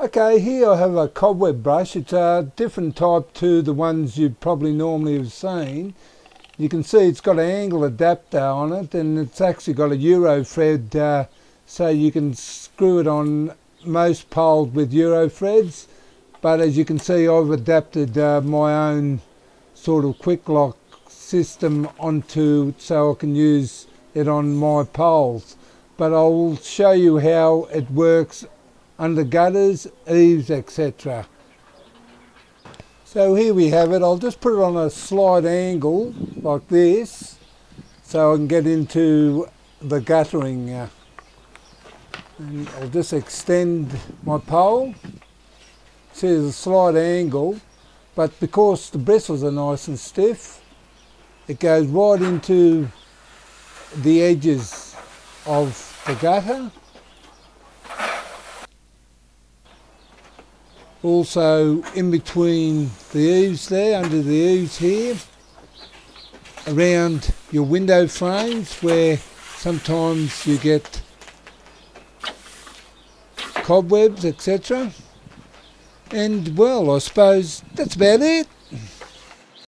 Okay, here I have a cobweb brush. It's a different type to the ones you probably normally have seen. You can see it's got an angle adapter on it and it's actually got a Euro thread uh, so you can screw it on most poles with Euro threads but as you can see I've adapted uh, my own sort of quick lock system onto so I can use it on my poles but I'll show you how it works under gutters, eaves, etc. So here we have it. I'll just put it on a slight angle like this so I can get into the guttering. Uh, and I'll just extend my pole. See there's a slight angle but because the bristles are nice and stiff it goes right into the edges of the gutter also in between the eaves there, under the eaves here, around your window frames where sometimes you get cobwebs, etc. And well, I suppose that's about it.